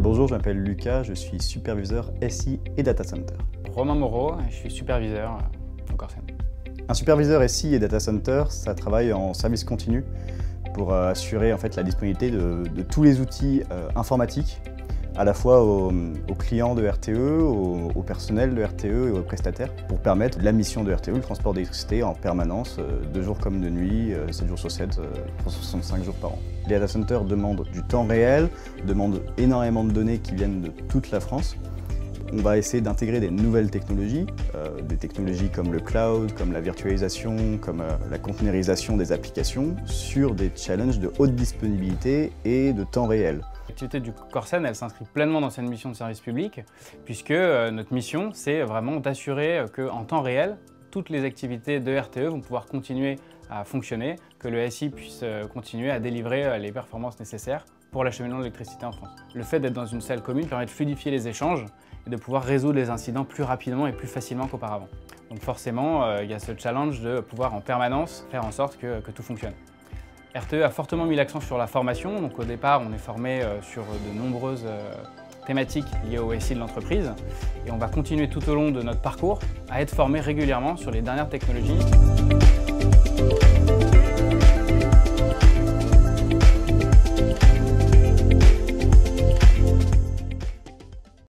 Bonjour, je m'appelle Lucas, je suis superviseur SI et Data Center. Romain Moreau, je suis superviseur au Corsen. Un superviseur SI et Data Center, ça travaille en service continu pour euh, assurer en fait, la disponibilité de, tous les outils euh, informatiques, à la fois aux, clients de RTE, au, personnel de RTE et aux prestataires, pour permettre la mission de RTE, le transport d'électricité en permanence, euh, de jour comme de nuit, 7 jours sur 7, 365 jours par an. Les data centers demandent du temps réel, demandent énormément de données qui viennent de toute la France, on va essayer d'intégrer des nouvelles technologies, euh, des technologies comme le cloud, comme la virtualisation, comme euh, la containerisation des applications, sur des challenges de haute disponibilité et de temps réel. L'activité du Corsen, elle s'inscrit pleinement dans cette mission de service public, puisque euh, notre mission, c'est vraiment d'assurer qu'en temps réel, toutes les activités de RTE vont pouvoir continuer à fonctionner, que le SI puisse continuer à délivrer les performances nécessaires pour l'acheminement de l'électricité en France. Le fait d'être dans une salle commune permet de fluidifier les échanges et de pouvoir résoudre les incidents plus rapidement et plus facilement qu'auparavant. Donc forcément, euh, il y a ce challenge de pouvoir en permanence faire en sorte que, tout fonctionne. RTE a fortement mis l'accent sur la formation, donc au départ on est formé euh, sur de nombreuses euh, thématiques liées au SI de l'entreprise et on va continuer tout au long de notre parcours à être formé régulièrement sur les dernières technologies.